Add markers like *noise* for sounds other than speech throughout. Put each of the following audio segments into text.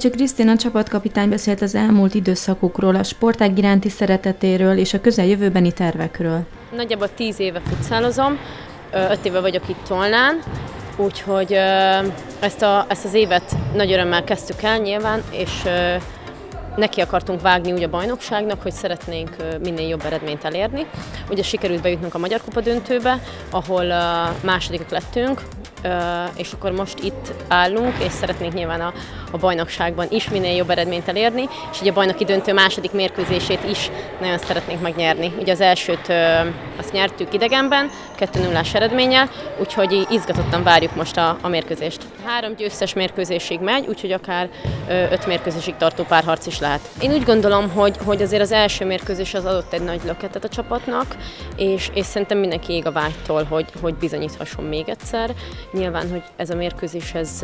Szabolcsi Krisztina csapatkapitány beszélt az elmúlt időszakukról, a sportág iránti szeretetéről és a közeljövőbeni tervekről. Nagyjából tíz éve futszálozom, öt éve vagyok itt Tolnán, úgyhogy ezt, a, ezt az évet nagy örömmel kezdtük el nyilván, és neki akartunk vágni úgy a bajnokságnak, hogy szeretnénk minél jobb eredményt elérni. Ugye sikerült bejutnunk a Magyar Kupa döntőbe, ahol másodikak lettünk, és akkor most itt állunk, és szeretnénk nyilván a, a bajnokságban is minél jobb eredményt elérni, és ugye a bajnoki döntő második mérkőzését is nagyon szeretnénk megnyerni. Ugye az elsőt azt nyertük idegenben, 2 0 eredménnyel, úgyhogy izgatottan várjuk most a, a mérkőzést. Három győztes mérkőzésig megy, úgyhogy akár öt mérkőzésig tartó párharc is lehet. Én úgy gondolom, hogy, hogy azért az első mérkőzés az adott egy nagy löketet a csapatnak, és, és szerintem mindenki ég a vágytól, hogy, hogy bizonyíthasson még egyszer. Nyilván, hogy ez a mérkőzés ez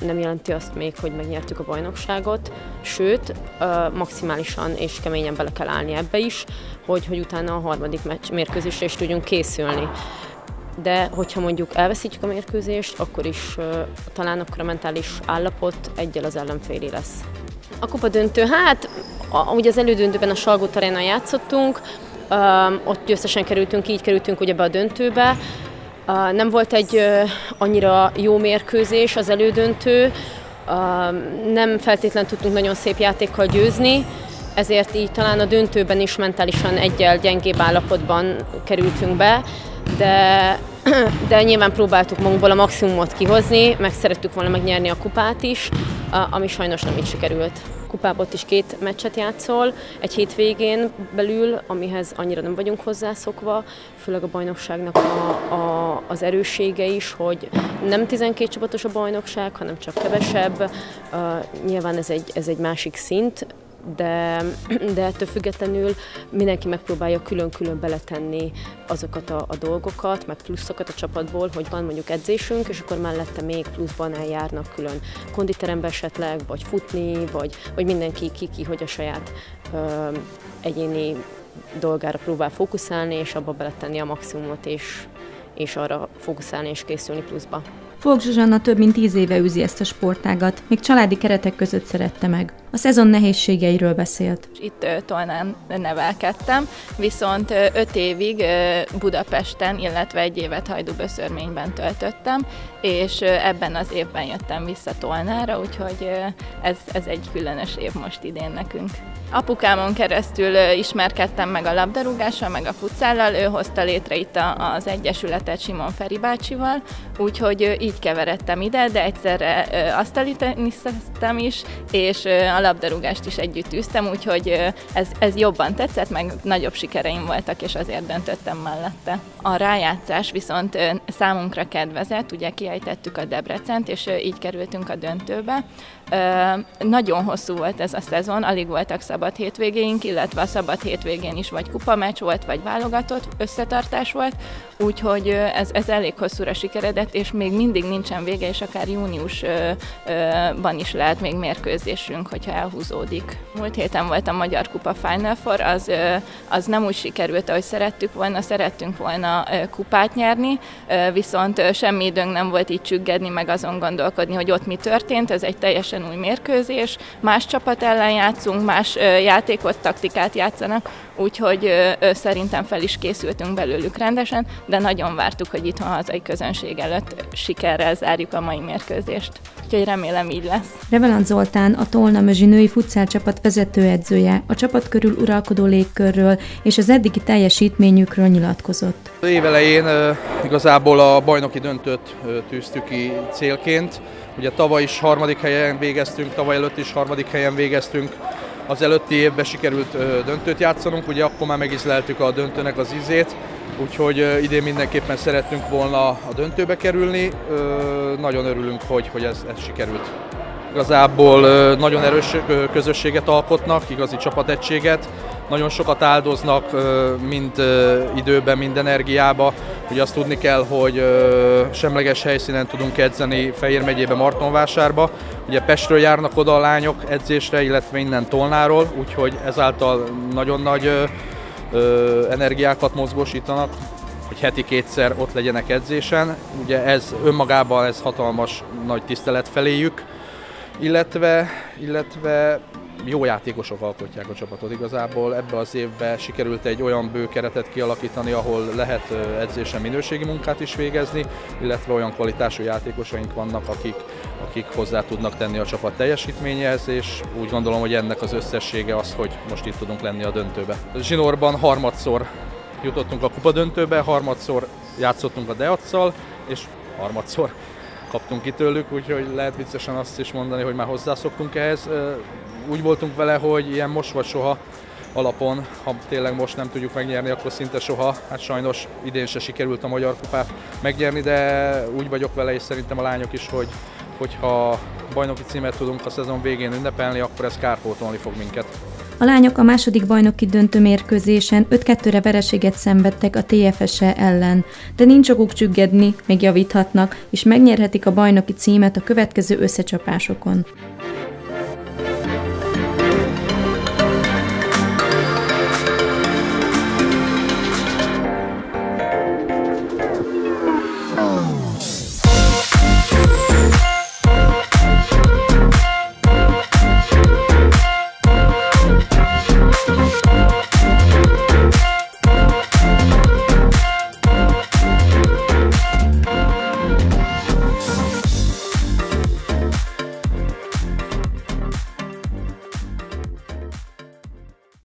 nem jelenti azt még, hogy megnyertük a bajnokságot, sőt, maximálisan és keményen bele kell állni ebbe is, hogy, hogy utána a harmadik meccs, mérkőzésre is tudjunk készülni. De hogyha mondjuk elveszítjük a mérkőzést, akkor is talán akkor a mentális állapot egyel az ellenféli lesz. A kupa döntő, hát a, ugye az elődöntőben a Salgó Arena játszottunk, um, ott győztesen kerültünk, így kerültünk ugye be a döntőbe. Nem volt egy annyira jó mérkőzés az elődöntő, nem feltétlenül tudtunk nagyon szép játékkal győzni, ezért így talán a döntőben is mentálisan egyel gyengébb állapotban kerültünk be, de, *coughs* de nyilván próbáltuk magunkból a maximumot kihozni, meg szerettük volna megnyerni a kupát is, ami sajnos nem így sikerült kupából is két meccset játszol egy hétvégén belül, amihez annyira nem vagyunk hozzászokva, főleg a bajnokságnak a, a, az erőssége is, hogy nem 12 csapatos a bajnokság, hanem csak kevesebb. Uh, nyilván ez egy, ez egy másik szint, de, de ettől függetlenül mindenki megpróbálja külön-külön beletenni azokat a, a dolgokat, meg pluszokat a csapatból, hogy van mondjuk edzésünk, és akkor mellette még pluszban eljárnak külön konditerembe esetleg, vagy futni, vagy, vagy mindenki ki-ki, hogy a saját ö, egyéni dolgára próbál fókuszálni, és abba beletenni a maximumot, és, és arra fókuszálni és készülni pluszba. Fók Zsuzsanna több mint tíz éve űzi ezt a sportágat, még családi keretek között szerette meg. A szezon nehézségeiről beszélt. Itt Tolnán nevelkedtem, viszont öt évig Budapesten, illetve egy évet Hajdúböszörményben töltöttem, és ebben az évben jöttem vissza Tolnára, úgyhogy ez, ez egy különös év most idén nekünk. Apukámon keresztül ismerkedtem meg a labdarúgással, meg a futszállal, ő hozta létre itt az Egyesületet Simon Feri bácsival, úgyhogy így keveredtem ide, de egyszerre asztali teniszeztem is, és a labdarúgást is együtt űztem, úgyhogy ez, ez jobban tetszett, meg nagyobb sikereim voltak, és azért döntöttem mellette. A rájátszás viszont számunkra kedvezett, ugye kiejtettük a Debrecent, és így kerültünk a döntőbe. Nagyon hosszú volt ez a szezon, alig voltak szabad hétvégéink, illetve a szabad hétvégén is vagy kupameccs volt, vagy válogatott összetartás volt, úgyhogy ez, ez elég hosszúra sikeredett, és még mindig nincsen vége, és akár júniusban is lehet még mérkőzésünk, hogyha elhúzódik. Múlt héten volt a Magyar Kupa Final Four, az, az nem úgy sikerült, ahogy szerettük volna, szerettünk volna kupát nyerni, viszont semmi időnk nem volt így csüggedni, meg azon gondolkodni, hogy ott mi történt, ez egy teljesen új mérkőzés, más csapat ellen játszunk, más játékot, taktikát játszanak, úgyhogy szerintem fel is készültünk belőlük rendesen, de nagyon vártuk, hogy itthon hazai közönség előtt sikerrel zárjuk a mai mérkőzést. Úgyhogy remélem így lesz. Revelant Zoltán, a Tolna Mözsi női futszálcsapat vezetőedzője, a csapat körül uralkodó légkörről és az eddigi teljesítményükről nyilatkozott. Évelején igazából a bajnoki döntőt tűztük ki célként. Ugye tavaly is harmadik helyen végeztünk, tavaly előtt is harmadik helyen végeztünk, az előtti évben sikerült döntőt játszanunk, ugye akkor már megizleltük a döntőnek az ízét, úgyhogy idén mindenképpen szerettünk volna a döntőbe kerülni. Nagyon örülünk, hogy, hogy ez, ez sikerült. Igazából nagyon erős közösséget alkotnak, igazi csapategységet, nagyon sokat áldoznak mind időben, mind energiába. Ugye azt tudni kell, hogy semleges helyszínen tudunk edzeni Fehér megyébe, Martonvásárba. Ugye Pestről járnak oda a lányok edzésre, illetve innen Tolnáról, úgyhogy ezáltal nagyon nagy energiákat mozgósítanak hogy heti kétszer ott legyenek edzésen. Ugye ez önmagában ez hatalmas nagy tisztelet feléjük illetve, illetve jó játékosok alkotják a csapatot igazából. Ebbe az évben sikerült egy olyan bő keretet kialakítani, ahol lehet edzésen minőségi munkát is végezni, illetve olyan kvalitású játékosaink vannak, akik, akik hozzá tudnak tenni a csapat teljesítményehez, és úgy gondolom, hogy ennek az összessége az, hogy most itt tudunk lenni a döntőbe. Zsinórban harmadszor jutottunk a kupa döntőbe, harmadszor játszottunk a Deacsal, és harmadszor kaptunk ki tőlük, úgyhogy lehet viccesen azt is mondani, hogy már hozzászoktunk ehhez úgy voltunk vele, hogy ilyen most vagy soha alapon, ha tényleg most nem tudjuk megnyerni, akkor szinte soha. Hát sajnos idén se sikerült a Magyar Kupát megnyerni, de úgy vagyok vele, és szerintem a lányok is, hogy hogyha bajnoki címet tudunk a szezon végén ünnepelni, akkor ez kárpótolni fog minket. A lányok a második bajnoki döntő mérkőzésen 5-2-re vereséget szenvedtek a TFS-e ellen, de nincs okuk csüggedni, még javíthatnak, és megnyerhetik a bajnoki címet a következő összecsapásokon.